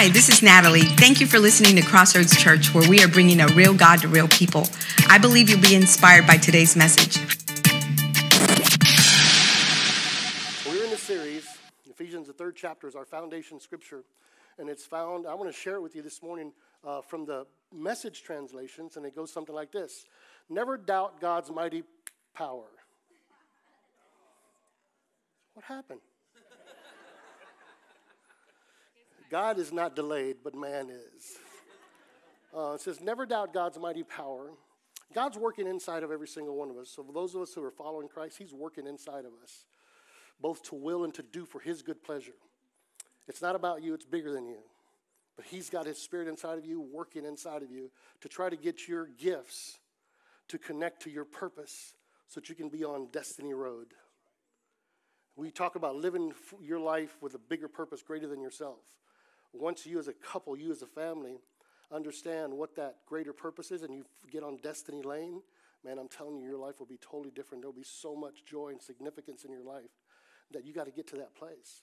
Hi, this is Natalie. Thank you for listening to Crossroads Church, where we are bringing a real God to real people. I believe you'll be inspired by today's message. We're in a series. Ephesians, the third chapter, is our foundation scripture. And it's found, I want to share it with you this morning uh, from the message translations. And it goes something like this Never doubt God's mighty power. What happened? God is not delayed, but man is. Uh, it says, Never doubt God's mighty power. God's working inside of every single one of us. So, for those of us who are following Christ, He's working inside of us, both to will and to do for His good pleasure. It's not about you, it's bigger than you. But He's got His Spirit inside of you, working inside of you to try to get your gifts to connect to your purpose so that you can be on Destiny Road. We talk about living your life with a bigger purpose greater than yourself. Once you as a couple, you as a family, understand what that greater purpose is and you get on Destiny Lane, man, I'm telling you, your life will be totally different. There'll be so much joy and significance in your life that you got to get to that place.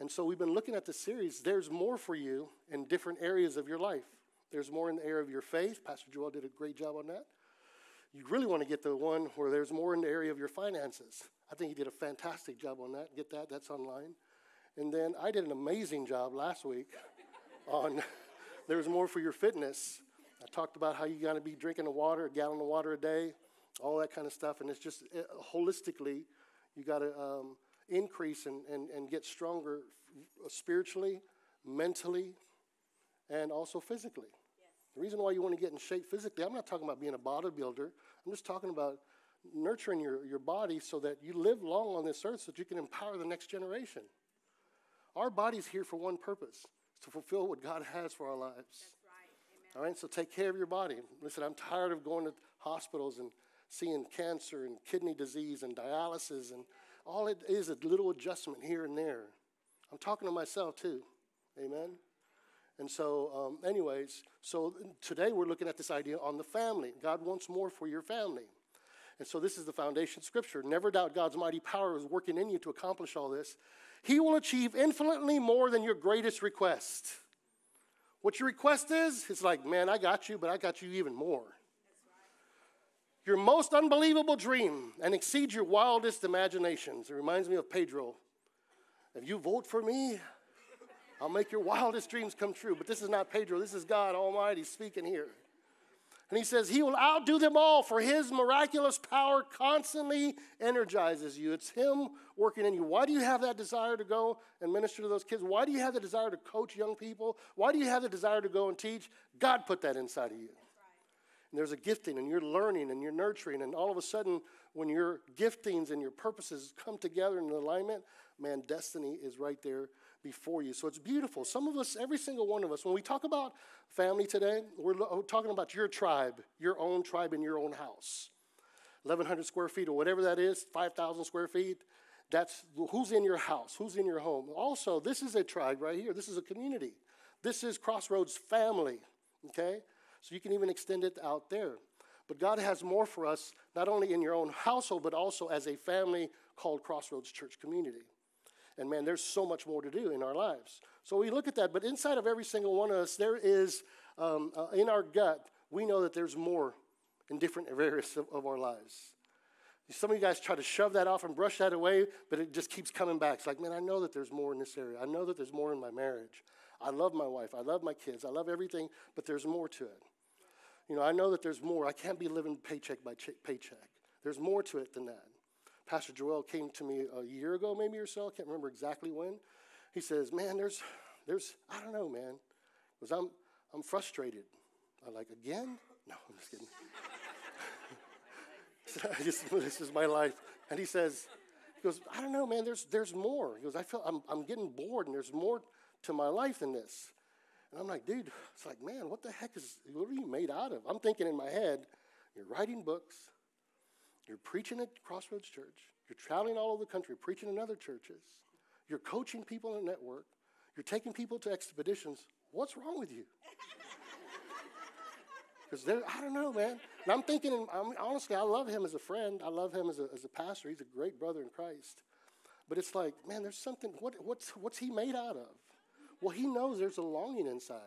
And so we've been looking at the series. There's more for you in different areas of your life. There's more in the area of your faith. Pastor Joel did a great job on that. You really want to get the one where there's more in the area of your finances. I think he did a fantastic job on that. Get that, that's online. And then I did an amazing job last week on there's more for your fitness. I talked about how you got to be drinking the water, a gallon of water a day, all that kind of stuff. And it's just uh, holistically, you got to um, increase and, and, and get stronger spiritually, mentally, and also physically. The reason why you want to get in shape physically, I'm not talking about being a bodybuilder. I'm just talking about nurturing your, your body so that you live long on this earth so that you can empower the next generation. Our body's here for one purpose to fulfill what God has for our lives. Right. All right, so take care of your body. Listen, I'm tired of going to hospitals and seeing cancer and kidney disease and dialysis, and all it is a little adjustment here and there. I'm talking to myself too. Amen. And so, um, anyways, so today we're looking at this idea on the family. God wants more for your family. And so, this is the foundation scripture. Never doubt God's mighty power is working in you to accomplish all this. He will achieve infinitely more than your greatest request. What your request is, it's like, man, I got you, but I got you even more. Your most unbelievable dream and exceeds your wildest imaginations. It reminds me of Pedro. If you vote for me, I'll make your wildest dreams come true. But this is not Pedro, this is God Almighty speaking here. And he says, He will outdo them all, for His miraculous power constantly energizes you. It's Him working in you. Why do you have that desire to go and minister to those kids? Why do you have the desire to coach young people? Why do you have the desire to go and teach? God put that inside of you. And there's a gifting, and you're learning and you're nurturing, and all of a sudden, when your giftings and your purposes come together in alignment, man, destiny is right there before you. So it's beautiful. Some of us, every single one of us, when we talk about family today, we're talking about your tribe, your own tribe in your own house. 1,100 square feet or whatever that is, 5,000 square feet. That's who's in your house, who's in your home. Also, this is a tribe right here. This is a community. This is Crossroads family, okay? So you can even extend it out there. But God has more for us, not only in your own household, but also as a family called Crossroads Church Community. And man, there's so much more to do in our lives. So we look at that, but inside of every single one of us, there is, um, uh, in our gut, we know that there's more in different areas of, of, our lives. Some of you guys try to shove that off and brush that away, but it just keeps coming back. It's like, man, I know that there's more in this area. I know that there's more in my marriage. I love my wife. I love my kids. I love everything, but there's more to it. You know, I know that there's more. I can't be living paycheck by ch- paycheck. There's more to it than that. Pastor Joel came to me a year ago, maybe or so. I can't remember exactly when. He says, "Man, there's, there's, I don't know, man, because I'm, I'm frustrated." I'm like, "Again? No, I'm just kidding." just, this is my life. And he says, he goes, I don't know, man, there's, there's more. He goes, I feel I'm, I'm getting bored and there's more to my life than this. And I'm like, dude, it's like, man, what the heck is, what are you made out of? I'm thinking in my head, you're writing books, you're preaching at Crossroads Church. You're traveling all over the country preaching in other churches. You're coaching people in a network. You're taking people to expeditions. What's wrong with you? Because I don't know, man. And I'm thinking, I'm, honestly, I love him as a friend. I love him as a, as a pastor. He's a great brother in Christ. But it's like, man, there's something, what, what's, what's he made out of? Well, he knows there's a longing inside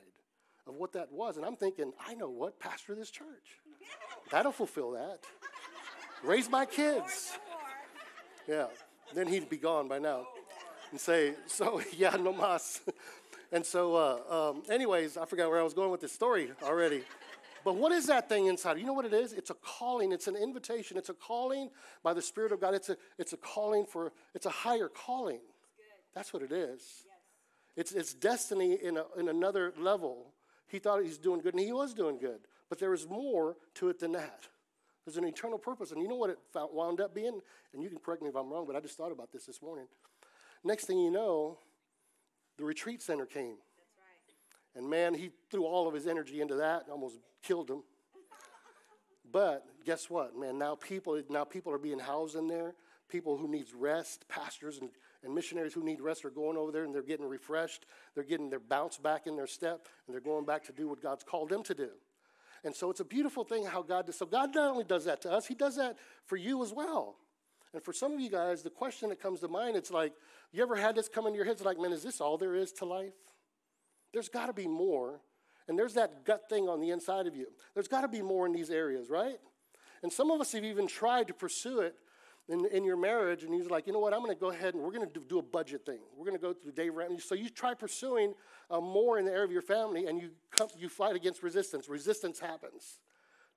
of what that was. And I'm thinking, I know what, pastor this church. That'll fulfill that. Raise my kids. Yeah. Then he'd be gone by now. And say, so, yeah, no mas. And so, uh, um, anyways, I forgot where I was going with this story already. But what is that thing inside? You know what it is? It's a calling. It's an invitation. It's a calling by the Spirit of God. It's a, it's a calling for, it's a higher calling. That's what it is. It's, it's destiny in, a, in another level. He thought he's doing good, and he was doing good. But there is more to it than that. There's an eternal purpose. And you know what it found, wound up being? And you can correct me if I'm wrong, but I just thought about this this morning. Next thing you know, the retreat center came. Right. And man, he threw all of his energy into that and almost killed him. but guess what, man? Now people, now people are being housed in there. People who needs rest, pastors and, and missionaries who need rest are going over there and they're getting refreshed. They're getting their bounce back in their step and they're going back to do what God's called them to do. And so it's a beautiful thing how God does. So God not only does that to us, He does that for you as well. And for some of you guys, the question that comes to mind, it's like, you ever had this come into your head? It's like, man, is this all there is to life? There's got to be more. And there's that gut thing on the inside of you. There's got to be more in these areas, right? And some of us have even tried to pursue it in, in your marriage, and you're like, you know what, I'm going to go ahead and we're going to do, a budget thing. We're going to go through Dave Ramsey. So you try pursuing uh, more in the area of your family, and you, come, you fight against resistance. Resistance happens,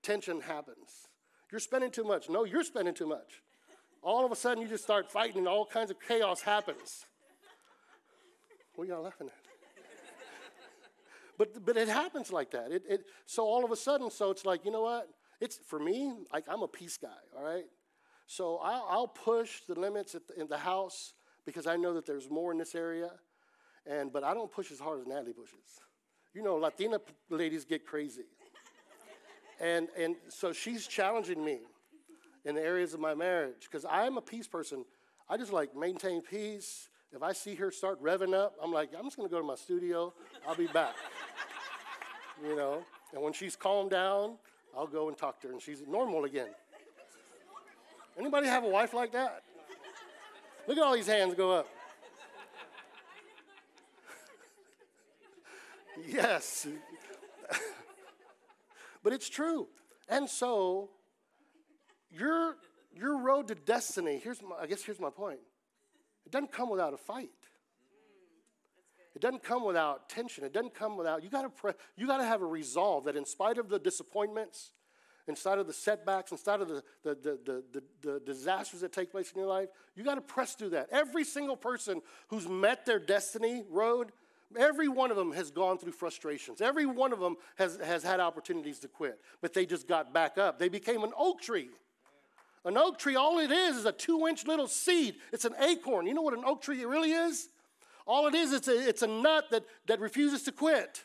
tension happens. You're spending too much. No, you're spending too much all of a sudden you just start fighting and all kinds of chaos happens. What are y'all laughing at? but, but it happens like that. It, it, so all of a sudden, so it's like, you know what? It's for me, like I'm a peace guy, all right? So I'll, I'll push the limits the, in the house because I know that there's more in this area. And, but I don't push as hard as Natalie pushes. You know, Latina ladies get crazy. And, and so she's challenging me in the areas of my marriage because I'm a peace person. I just like maintain peace. If I see her start revving up, I'm like, I'm just going to go to my studio. I'll be back. you know, and when she's calmed down, I'll go and talk to her and she's normal again. Anybody have a wife like that? Look at all these hands go up. yes. but it's true. And so your, your road to destiny, here's my, I guess here's my point. It doesn't come without a fight. It doesn't come without tension. It doesn't come without, you gotta, pre- you gotta have a resolve that in spite of the disappointments, in spite of the setbacks, in spite of the, the, the, the, the disasters that take place in your life, you gotta press through that. Every single person who's met their destiny road, every one of them has gone through frustrations. Every one of them has, has had opportunities to quit, but they just got back up. They became an oak tree. An oak tree, all it is is a two inch little seed. It's an acorn. You know what an oak tree really is? All it is, it's a, it's a nut that, that refuses to quit.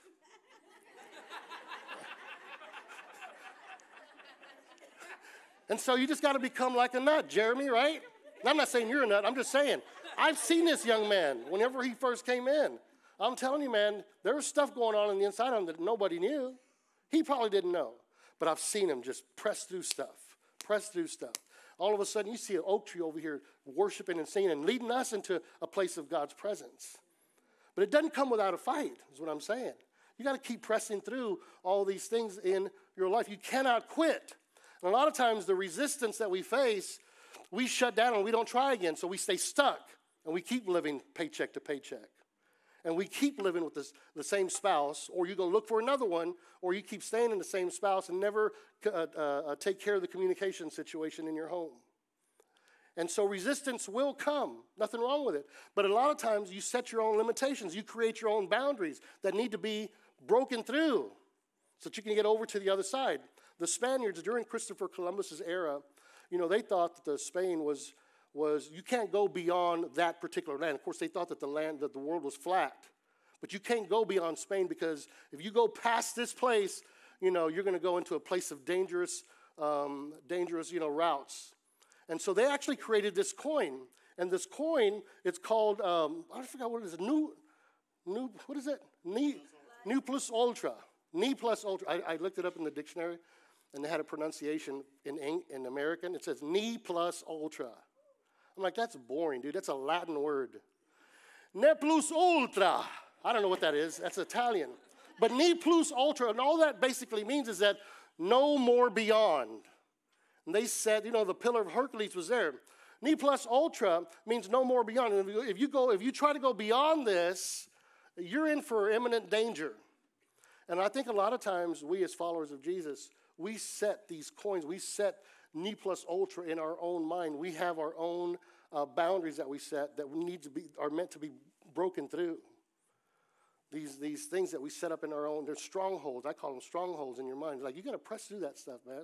And so you just got to become like a nut, Jeremy, right? And I'm not saying you're a nut, I'm just saying. I've seen this young man whenever he first came in. I'm telling you, man, there was stuff going on in the inside of him that nobody knew. He probably didn't know. But I've seen him just press through stuff, press through stuff all of a sudden you see an oak tree over here worshiping and singing and leading us into a place of God's presence. But it doesn't come without a fight, is what I'm saying. You got to keep pressing through all these things in your life. You cannot quit. And a lot of times, the resistance that we face, we shut down and we don't try again. So we stay stuck and we keep living paycheck to paycheck and we keep living with this, the same spouse, or you go look for another one, or you keep staying in the same spouse and never uh, uh, uh, take care of the communication situation in your home. And so resistance will come, nothing wrong with it. But a lot of times you set your own limitations, you create your own boundaries that need to be broken through so that you can get over to the other side. The Spaniards during Christopher Columbus's era, you know, they thought that Spain was was you can't go beyond that particular land. Of course, they thought that the land, that the world was flat. But you can't go beyond Spain because if you go past this place, you know, you're going to go into a place of dangerous, um, dangerous, you know, routes. And so they actually created this coin. And this coin, it's called, um, I forgot what it is, new, new, what is it? New plus ultra. Ni plus ultra. I, I looked it up in the dictionary and they had a pronunciation in, in American. It says ni plus ultra. I'm like, that's boring, dude. That's a Latin word. Ne plus ultra. I don't know what that is. That's Italian. But ne plus ultra, and all that basically means is that no more beyond. And they said, you know, the pillar of Hercules was there. Ne plus ultra means no more beyond. And if you go, if you try to go beyond this, you're in for imminent danger. And I think a lot of times we as followers of Jesus, we set these coins, we set ne plus ultra in our own mind. We have our own uh, boundaries that we set that need to be are meant to be broken through. These, these things that we set up in our own, they're strongholds. I call them strongholds in your mind. Like, you got to press through that stuff, man.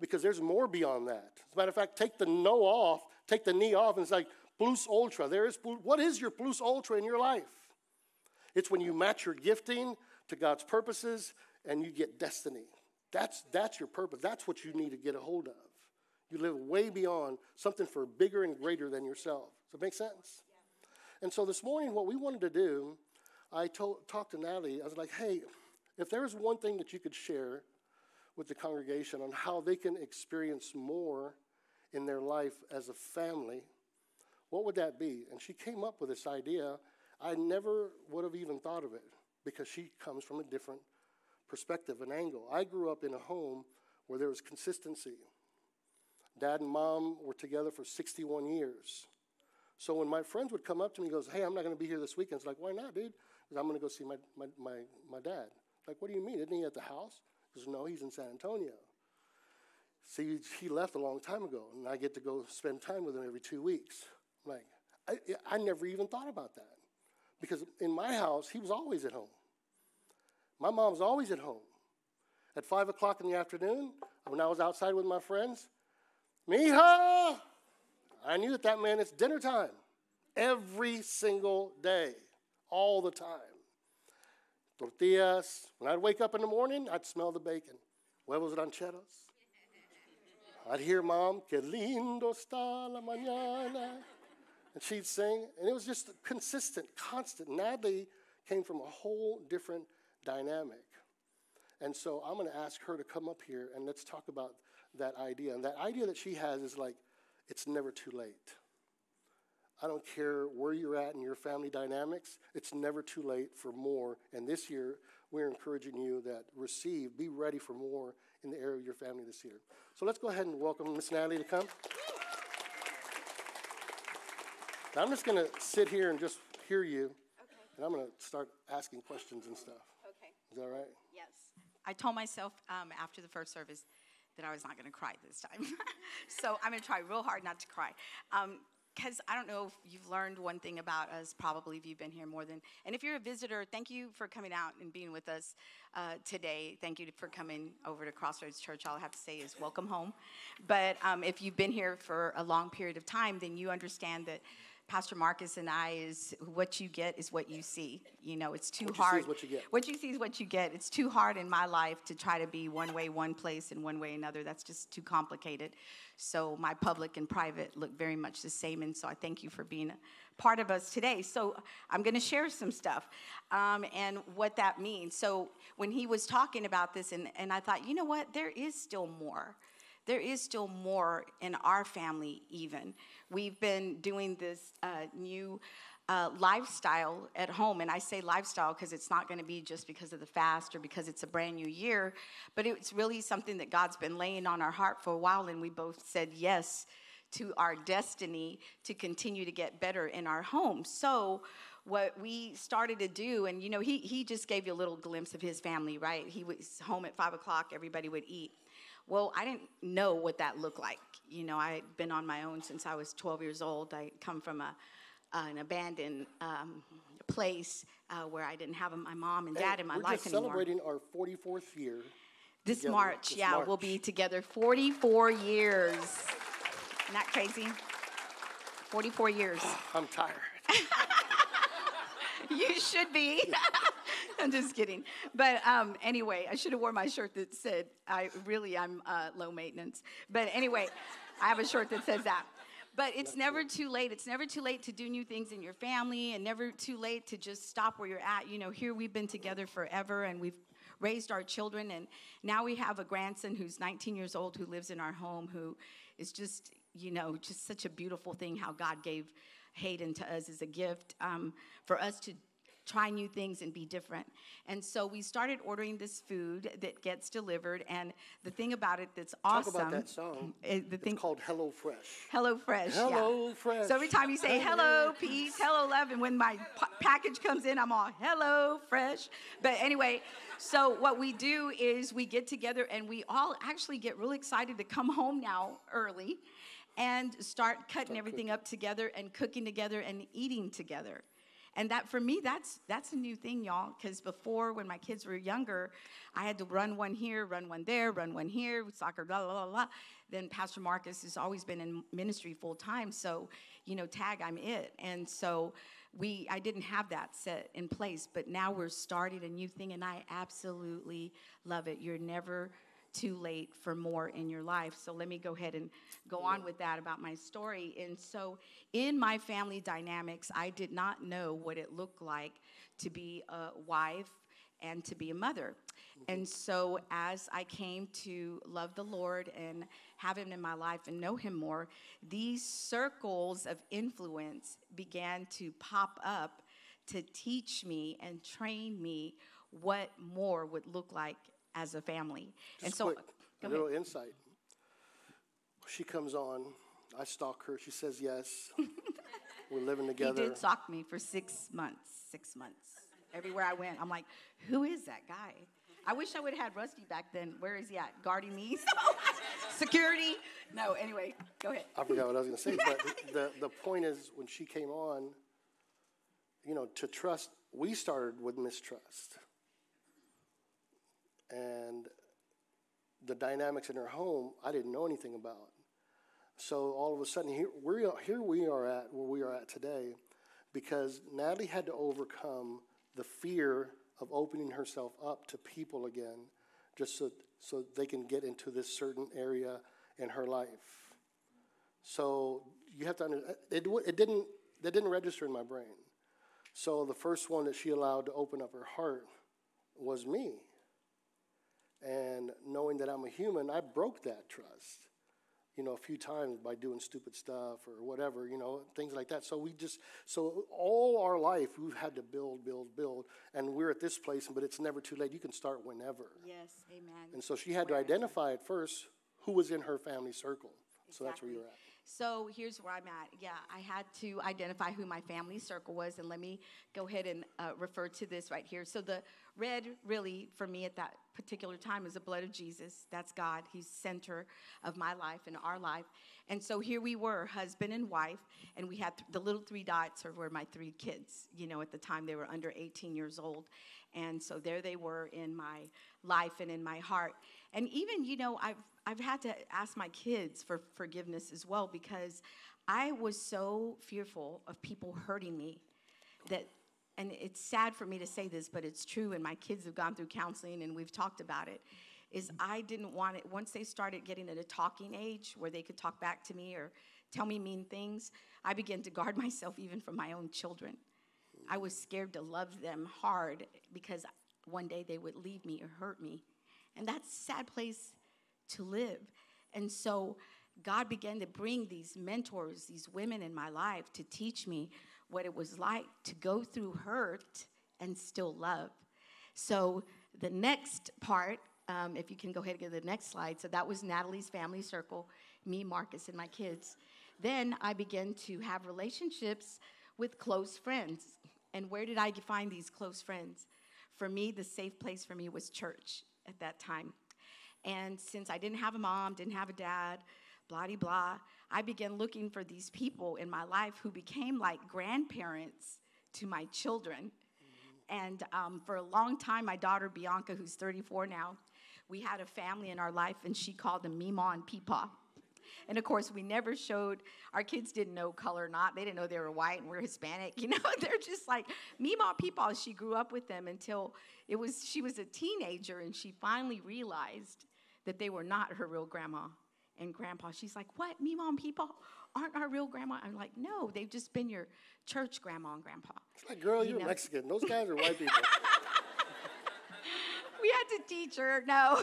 Because there's more beyond that. As a matter of fact, take the no off, take the knee off, and it's like plus ultra. There is, what is your plus ultra in your life? It's when you match your gifting to God's purposes and you get destiny. That's, that's your purpose. That's what you need to get a hold of. You live way beyond something for bigger and greater than yourself. Does that make sense? Yeah. And so this morning, what we wanted to do, I told, talked to Natalie. I was like, hey, if there was one thing that you could share with the congregation on how they can experience more in their life as a family, what would that be? And she came up with this idea. I never would have even thought of it because she comes from a different perspective, an angle. I grew up in a home where there was consistency. Dad and mom were together for 61 years. So when my friends would come up to me and goes, hey, I'm not going to be here this weekend, it's like, why not, dude? Because I'm going to go see my, my, my, my dad. Like, what do you mean? Isn't he at the house? Goes, no, he's in San Antonio. See, he left a long time ago, and I get to go spend time with him every two weeks. Like, I, I never even thought about that. Because in my house, he was always at home. My mom's always at home. At 5 o'clock in the afternoon, when I was outside with my friends, Mija! I knew that that meant it's dinner time every single day, all the time. Tortillas. When I'd wake up in the morning, I'd smell the bacon. Huevos rancheros. I'd hear mom, que lindo está la mañana. And she'd sing, and it was just consistent, constant. Natalie came from a whole different dynamic. And so I'm going to ask her to come up here and let's talk about that idea. And that idea that she has is like, it's never too late. I don't care where you're at in your family dynamics, it's never too late for more. And this year, we're encouraging you that receive, be ready for more in the area of your family this year. So let's go ahead and welcome Miss Natalie to come. Now I'm just going to sit here and just hear you, okay. and I'm going to start asking questions and stuff. Is that right? Yes. I told myself um, after the first service that I was not going to cry this time. so I'm going to try real hard not to cry. because um, I don't know if you've learned one thing about us, probably if you've been here more than, and if you're a visitor, thank you for coming out and being with us uh, today. Thank you for coming over to Crossroads Church. All I have to say is welcome home. But um, if you've been here for a long period of time, then you understand that Pastor Marcus and I is what you get is what you see. You know, it's too what hard. what you get. What you see is what you get. It's too hard in my life to try to be one way, one place, and one way another. That's just too complicated. So my public and private look very much the same. And so I thank you for being a part of us today. So I'm going to share some stuff um, and what that means. So when he was talking about this, and, and I thought, you know what? There is still more there is still more in our family, even. We've been doing this uh, new uh, lifestyle at home. And I say lifestyle because it's not going to be just because of the fast or because it's a brand new year, but it's really something that God's been laying on our heart for a while. And we both said yes to our destiny to continue to get better in our home. So, what we started to do, and you know, he, he just gave you a little glimpse of his family, right? He was home at five o'clock, everybody would eat. Well, I didn't know what that looked like. You know, I had been on my own since I was 12 years old. I come from a, uh, an abandoned um, place uh, where I didn't have my mom and dad in my we're life anymore. celebrating our 44th year. This together. March, this yeah, March. we'll be together 44 years. Isn't that crazy? 44 years. I'm tired. you should be. I'm just kidding. But um, anyway, I should have worn my shirt that said, I really, I'm uh, low maintenance. But anyway, I have a shirt that says that. But it's never too late. It's never too late to do new things in your family and never too late to just stop where you're at. You know, here we've been together forever and we've raised our children and now we have a grandson who's 19 years old who lives in our home who is just, you know, just such a beautiful thing how God gave Hayden to us as a gift um, for us to try new things and be different. And so we started ordering this food that gets delivered. And the thing about it that's awesome. Talk about that song. eh, the thing it's called Hello Fresh. Hello Fresh. yeah. Hello Fresh. So every time you say hello, peace, hello, love, and when my p- package comes in, I'm all hello, fresh. But anyway, so what we do is we get together and we all actually get really excited to come home now early and start cutting everything up together and cooking together and eating together. And that for me, that's that's a new thing, y'all. Because before, when my kids were younger, I had to run one here, run one there, run one here, soccer, blah blah blah blah. Then Pastor Marcus has always been in ministry full time, so you know, tag, I'm it. And so we, I didn't have that set in place, but now we're starting a new thing, and I absolutely love it. You're never too late for more in your life. So let me go ahead and go on with that about my story. And so, in my family dynamics, I did not know what it looked like to be a wife and to be a mother. Mm-hmm. And so, as I came to love the Lord and have Him in my life and know Him more, these circles of influence began to pop up to teach me and train me what more would look like as a family. and so, quick, a ahead. little insight. She comes on. I stalk her. She says yes. We're living together. He did stalk me for six months. Six months. Everywhere I went, I'm like, who is that guy? I wish I would have had Rusty back then. Where is he at? Guarding me? Security? No, anyway, go ahead. I forgot what I was going to say, but the, the point is when she came on, you know, to trust, we started with mistrust. And the dynamics in her home, I didn't know anything about. So all of a sudden, here, we are, here we are at where we are at today because Natalie had to overcome the fear of opening herself up to people again just so, so they can get into this certain area in her life. So you have to understand, it, it didn't, that didn't register in my brain. So the first one that she allowed to open up her heart was me. And knowing that I'm a human, I broke that trust, you know, a few times by doing stupid stuff or whatever, you know, things like that. So we just, so all our life, we've had to build, build, build. And we're at this place, but it's never too late. You can start whenever. Yes, amen. And so she had to identify at first who was in her family circle. So that's where you're at. So here's where I'm at. Yeah, I had to identify who my family circle was, and let me go ahead and uh, refer to this right here. So the red, really, for me at that particular time, is the blood of Jesus. That's God. He's center of my life and our life. And so here we were, husband and wife, and we had th- the little three dots are were my three kids. You know, at the time they were under 18 years old, and so there they were in my life and in my heart. And even, you know, I've I've had to ask my kids for forgiveness as well because I was so fearful of people hurting me that and it's sad for me to say this but it's true and my kids have gone through counseling and we've talked about it is I didn't want it once they started getting at a talking age where they could talk back to me or tell me mean things I began to guard myself even from my own children. I was scared to love them hard because one day they would leave me or hurt me and that's a sad place to live. And so God began to bring these mentors, these women in my life to teach me what it was like to go through hurt and still love. So the next part, um, if you can go ahead and get the next slide. So that was Natalie's family circle, me, Marcus, and my kids. Then I began to have relationships with close friends. And where did I find these close friends? For me, the safe place for me was church at that time. And since I didn't have a mom, didn't have a dad, blah, blah, I began looking for these people in my life who became like grandparents to my children. And um, for a long time, my daughter Bianca, who's 34 now, we had a family in our life, and she called them Mima and Peepaw. And of course, we never showed, our kids didn't know color or not. They didn't know they were white and we're Hispanic. You know, they're just like Mima Peepaw. She grew up with them until it was, she was a teenager and she finally realized that they were not her real grandma and grandpa. She's like, What? Mima and Peepaw aren't our real grandma? I'm like, No, they've just been your church grandma and grandpa. It's like, girl, You you're know. Mexican. Those guys are white people. we had to teach her no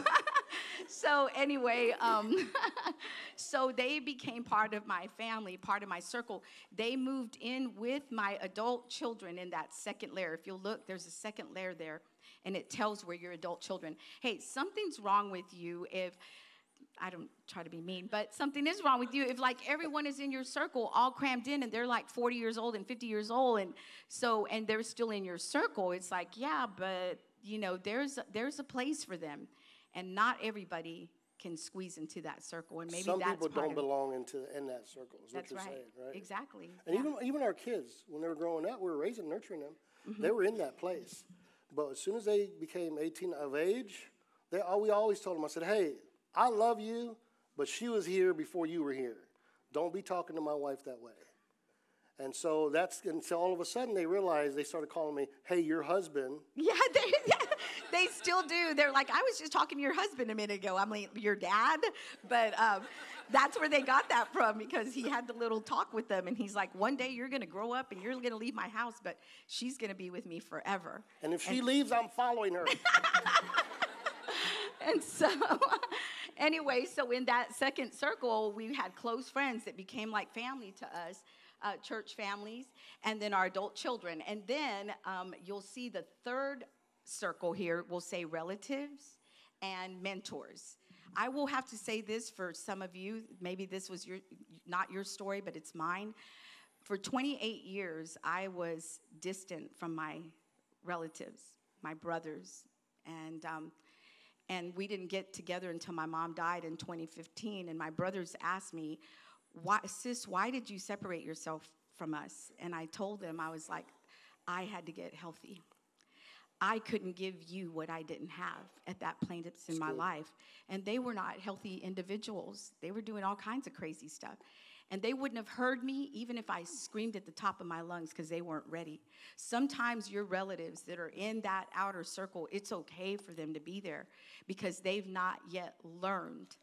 so anyway um, so they became part of my family, part of my circle. They moved in with my adult children in that second layer. If you'll look, there's a second layer there, and it tells where your adult children. Hey, something's wrong with you if I don't try to be mean, but something is wrong with you if like everyone is in your circle all crammed in and they're like 40 years old and 50 years old and so and they're still in your circle. It's like, yeah, but you know, there's there's a place for them. And not everybody can squeeze into that circle and maybe Some that's people don't belong into in that circle. Is That's what right. you're saying, right? Exactly. And yeah. even even our kids, when they were growing up, we were raising, nurturing them. Mm-hmm. They were in that place. But as soon as they became 18 of age, they all we always told them. I said, "Hey, I love you, but she was here before you were here. Don't be talking to my wife that way." And so that's and so all of a sudden they realized they started calling me, "Hey, your husband." Yeah, they, they still do. They're like, I was just talking to your husband a minute ago. I'm like, your dad? But um, that's where they got that from because he had the little talk with them. And he's like, one day you're going to grow up and you're going to leave my house, but she's going to be with me forever. And if she leaves, I'm following her. And so, anyway, so in that second circle, we had close friends that became like family to us. Uh, church families, and then our adult children. And then um, you'll see the third circle here will say relatives and mentors. I will have to say this for some of you. Maybe this was your not your story, but it's mine. For 28 years, I was distant from my relatives, my brothers, and um, and we didn't get together until my mom died in 2015. And my brothers asked me, "Why, sis? Why did you separate yourself from us?" And I told them I was like, I had to get healthy. I couldn't give you what I didn't have at that point in my life. And they were not healthy individuals. They were doing all kinds of crazy stuff. And they wouldn't have heard me even if I screamed at the top of my lungs because they weren't ready. Sometimes your relatives that are in that outer circle, it's okay for them to be there because they've not yet learned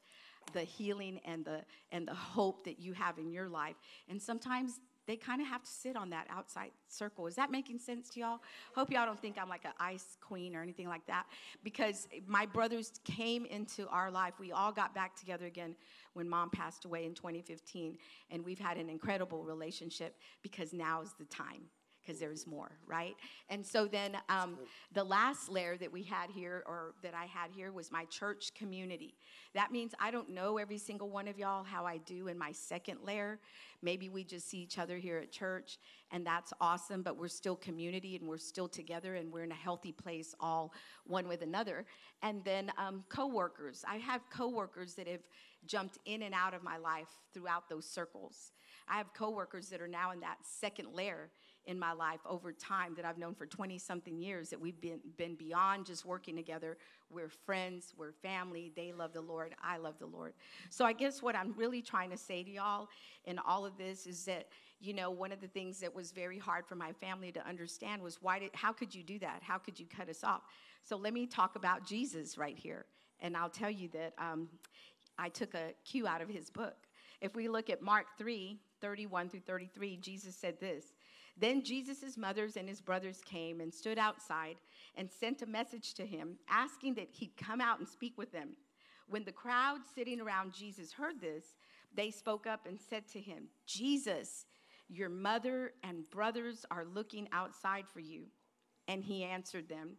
the healing and the and the hope that you have in your life. And sometimes they kind of have to sit on that outside circle. Is that making sense to y'all? Hope y'all don't think I'm like an ice queen or anything like that. Because my brothers came into our life. We all got back together again when mom passed away in 2015. And we've had an incredible relationship because now is the time because there's more, right? And so then um, the last layer that we had here, or that I had here, was my church community. That means I don't know every single one of y'all how I do in my second layer. Maybe we just see each other here at church, and that's awesome, but we're still community and we're still together and we're in a healthy place, all one with another. And then um, coworkers. I have coworkers that have jumped in and out of my life throughout those circles. I have coworkers that are now in that second layer in my life over time that I've known for 20 something years that we've been, been beyond just working together. We're friends, we're family. They love the Lord, I love the Lord. So I guess what I'm really trying to say to y'all in all of this is that, you know, one of the things that was very hard for my family to understand was why did, how could you do that? How could you cut us off? So let me talk about Jesus right here. And I'll tell you that um, I took a cue out of his book. If we look at Mark 3 31 through 33, Jesus said this Then Jesus' mothers and his brothers came and stood outside and sent a message to him, asking that he'd come out and speak with them. When the crowd sitting around Jesus heard this, they spoke up and said to him, Jesus, your mother and brothers are looking outside for you. And he answered them,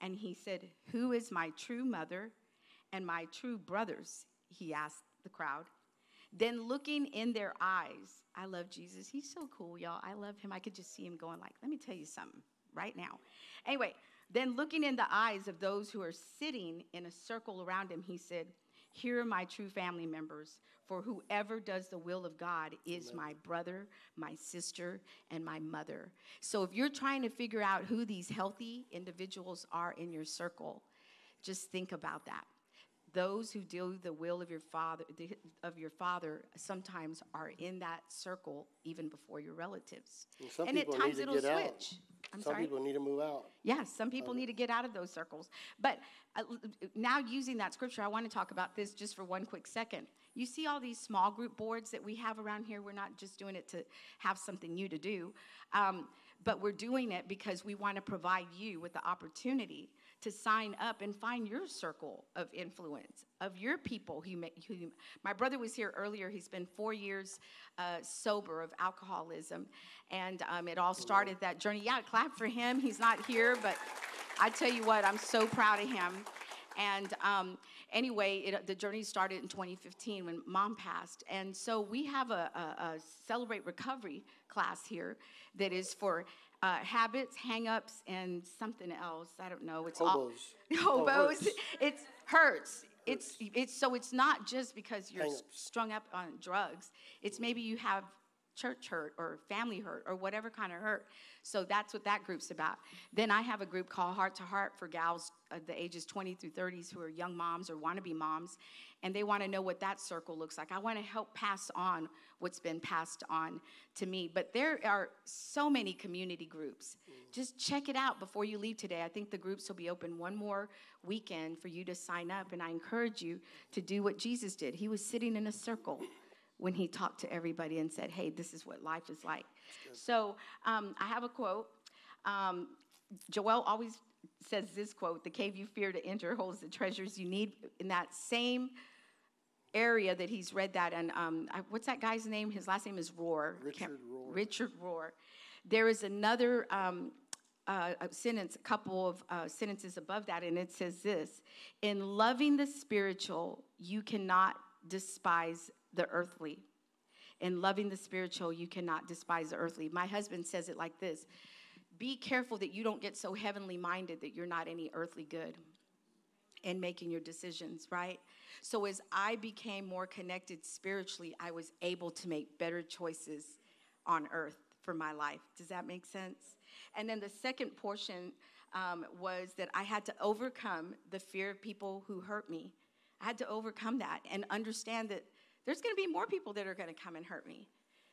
and he said, Who is my true mother and my true brothers? He asked the crowd. Then looking in their eyes, I love Jesus. He's so cool, y'all. I love him. I could just see him going like, let me tell you something right now. Anyway, then looking in the eyes of those who are sitting in a circle around him, he said, Here are my true family members. For whoever does the will of God is my brother, my sister, and my mother. So if you're trying to figure out who these healthy individuals are in your circle, just think about that those who do the will of your father of your father sometimes are in that circle even before your relatives And some and at times need to it'll get out. switch i'm Some sorry people need to move out. Yes, some people need to get out of those circles. But uh, now, using that scripture, I want to talk about this just for one quick second. You see all these small group boards that we have around here. We're not just doing it to have something new to do. Um, but we're doing it because we want to provide you with the opportunity to sign up and find your circle of influence of your people who, who my brother was here earlier. He's been four years uh, sober of alcoholism and um, it all started that journey. Yeah clap for him. He's not here but i tell you what i'm so proud of him. And um, anyway, it, the journey started in 2015 when mom passed. And so we have a, a, a Celebrate Recovery class here that is for uh, habits, hangups, and something else. I don't know. It's hobos. All, hobos. Oh, it's hurts. It's it's so it's not just because you're strung up on drugs. It's maybe you have church hurt or family hurt or whatever kind of hurt. So that's what that group's about. Then I have a group called Heart to Heart for gals of the ages 20 through 30s who are young moms or want to be moms, and they want to know what that circle looks like. I want to help pass on what's been passed on to me. But there are so many community groups. Just check it out before you leave today. I think the groups will be open one more weekend for you to sign up, and I encourage you to do what Jesus did. He was sitting in a circle when he talked to everybody and said, Hey, this is what life is like. So um, I have a quote. Um, Joel always says this quote The cave you fear to enter holds the treasures you need. In that same area that he's read that, and um, I, what's that guy's name? His last name is Rohr. Richard Rohr. Richard Rohr. There is another um, uh, sentence, a couple of uh, sentences above that, and it says this In loving the spiritual, you cannot despise the earthly. In loving the spiritual, you cannot despise the earthly. My husband says it like this Be careful that you don't get so heavenly minded that you're not any earthly good in making your decisions, right? So as I became more connected spiritually, I was able to make better choices on earth for my life. Does that make sense? And then the second portion um, was that I had to overcome the fear of people who hurt me. I had to overcome that and understand that there's going to be more people that are going to come and hurt me.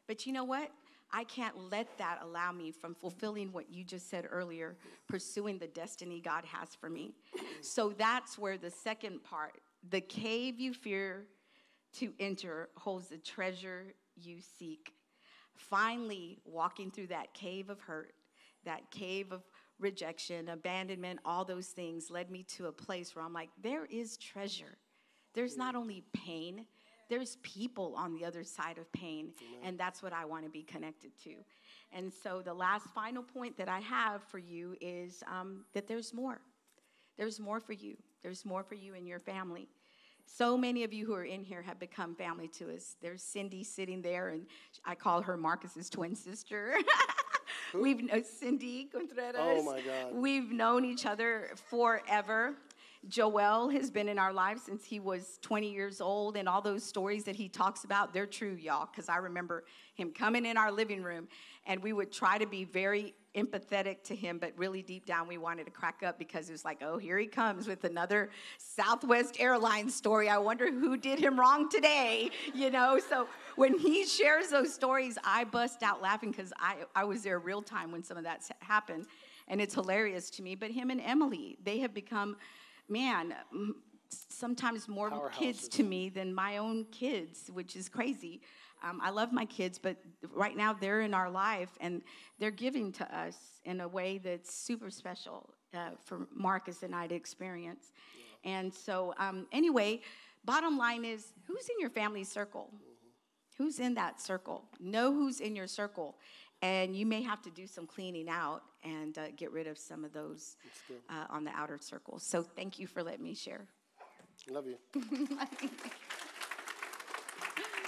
But you know what? I can't let that allow me from fulfilling what you just said earlier, pursuing the destiny God has for me. So that's where the second part, the cave you fear to enter holds the treasure you seek. Finally, walking through that cave of hurt, that cave of rejection, abandonment, all those things led me to a place where I'm like, there is treasure. There's not only pain, there's people on the other side of pain, Amen. and that's what I want to be connected to. And so, the last final point that I have for you is um, that there's more. There's more for you. There's more for you and your family. So many of you who are in here have become family to us. There's Cindy sitting there, and I call her Marcus's twin sister. We've known Cindy Contreras. Oh my God. We've known each other forever. Joel has been in our lives since he was 20 years old, and all those stories that he talks about, they're true, y'all, because I remember him coming in our living room, and we would try to be very empathetic to him, but really deep down we wanted to crack up because it was like, oh, here he comes with another Southwest Airlines story. I wonder who did him wrong today, you know? So when he shares those stories, I bust out laughing because I, I was there real time when some of that happened, and it's hilarious to me. But him and Emily, they have become man, sometimes more kids to me than my own kids, which is crazy. Um, I love my kids, but right now they're in our life and they're giving to us in a way that's super special uh, for Marcus and I to experience. Yeah. And so, um, anyway, bottom line is who's in your family circle? Mm-hmm. Who's in that circle? Know who's in your circle. And you may have to do some cleaning out and uh, get rid of some of those uh, on the outer circle. So thank you for letting me share. Love you.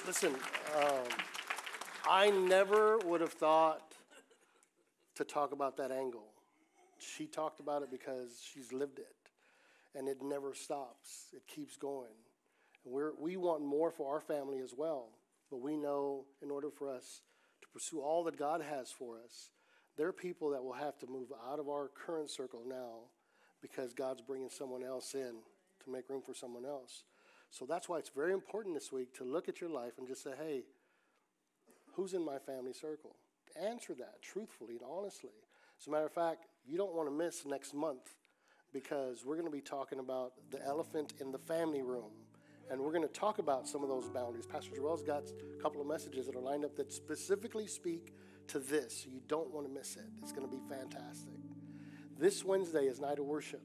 Listen, um, I never would have thought to talk about that angle. She talked about it because she's lived it, and it never stops. It keeps going. And we're, we want more for our family as well, but we know in order for us to pursue all that God has for us, there are people that will have to move out of our current circle now because God's bringing someone else in to make room for someone else. So that's why it's very important this week to look at your life and just say, hey, who's in my family circle? Answer that truthfully and honestly. As a matter of fact, you don't want to miss next month because we're going to be talking about the elephant in the family room. And we're going to talk about some of those boundaries. Pastor Joel's got a couple of messages that are lined up that specifically speak to this. You don't want to miss it. It's going to be fantastic. This Wednesday is night of worship.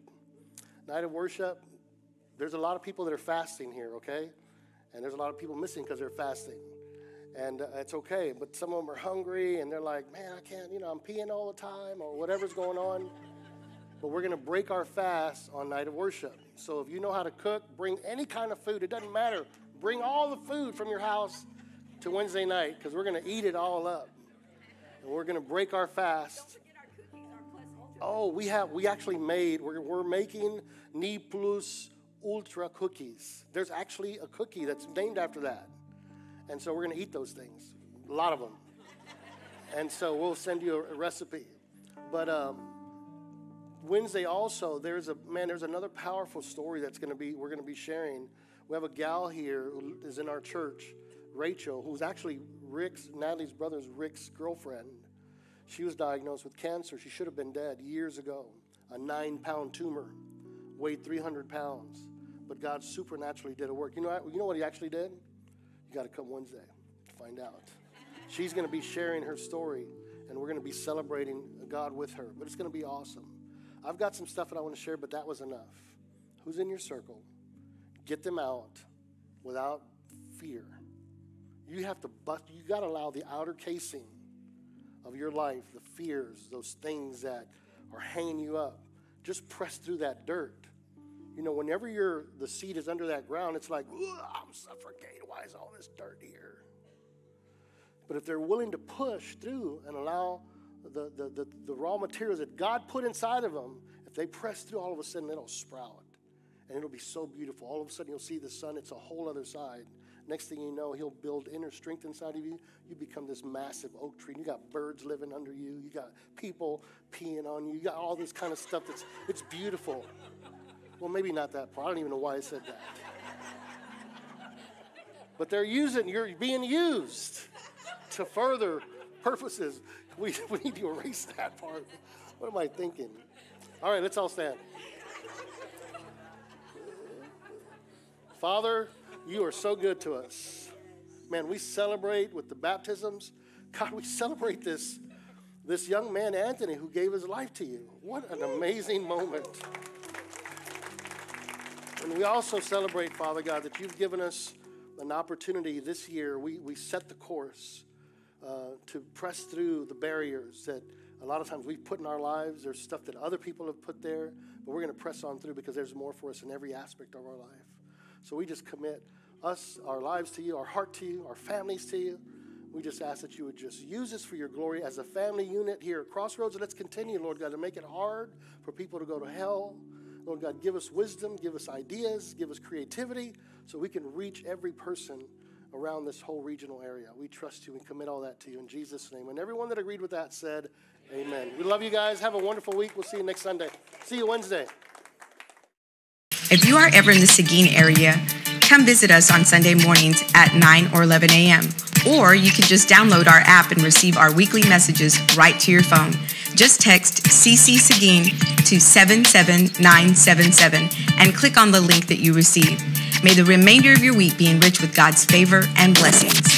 Night of worship, there's a lot of people that are fasting here, okay? And there's a lot of people missing because they're fasting. And uh, it's okay, but some of them are hungry and they're like, man, I can't, you know, I'm peeing all the time or whatever's going on. But we're going to break our fast on night of worship. So if you know how to cook, bring any kind of food. It doesn't matter. Bring all the food from your house to Wednesday night because we're going to eat it all up. And we're going to break our fast. Oh, we have, we actually made, we're, we're making Ne Plus Ultra cookies. There's actually a cookie that's named after that. And so we're going to eat those things, a lot of them. And so we'll send you a, a recipe. But um, Wednesday also, there's a man, there's another powerful story that's going to be, we're going to be sharing. We have a gal here who is in our church, Rachel, who's actually Rick's, Natalie's brother's Rick's girlfriend. She was diagnosed with cancer. She should have been dead years ago. A nine pound tumor, weighed 300 pounds. But God supernaturally did a work. You know, you know what He actually did? You got to come Wednesday to find out. She's going to be sharing her story, and we're going to be celebrating God with her. But it's going to be awesome. I've got some stuff that I want to share, but that was enough. Who's in your circle? Get them out without fear. You have to bust, you got to allow the outer casing of your life, the fears, those things that are hanging you up, just press through that dirt. You know, whenever you're, the seed is under that ground, it's like, I'm suffocating. Why is all this dirt here? But if they're willing to push through and allow the, the, the, the raw materials that God put inside of them, if they press through, all of a sudden it'll sprout. And it'll be so beautiful. All of a sudden you'll see the sun, it's a whole other side. Next thing you know, he'll build inner strength inside of you. You become this massive oak tree. And You got birds living under you. You got people peeing on you. You got all this kind of stuff that's it's beautiful. Well, maybe not that part. I don't even know why I said that. But they're using, you're being used to further purposes. We, we need to erase that part. What am I thinking? All right, let's all stand. Father, you are so good to us. Man, we celebrate with the baptisms. God, we celebrate this, this young man, Anthony, who gave his life to you. What an amazing moment. And we also celebrate, Father God, that you've given us an opportunity this year. We, we set the course uh, to press through the barriers that a lot of times we've put in our lives. There's stuff that other people have put there, but we're going to press on through because there's more for us in every aspect of our life. So we just commit us, our lives to you, our heart to you, our families to you. We just ask that you would just use us for your glory as a family unit here at Crossroads. let's continue, Lord God, to make it hard for people to go to hell. Lord God, give us wisdom, give us ideas, give us creativity so we can reach every person around this whole regional area. We trust you and commit all that to you in Jesus' name. And everyone that agreed with that said, Amen. We love you guys. Have a wonderful week. We'll see you next Sunday. See you Wednesday. If you are ever in the Seguin area, come visit us on Sunday mornings at 9 or 11 a.m. Or you can just download our app and receive our weekly messages right to your phone. Just text CC Seguin to 77977 and click on the link that you receive. May the remainder of your week be enriched with God's favor and blessings.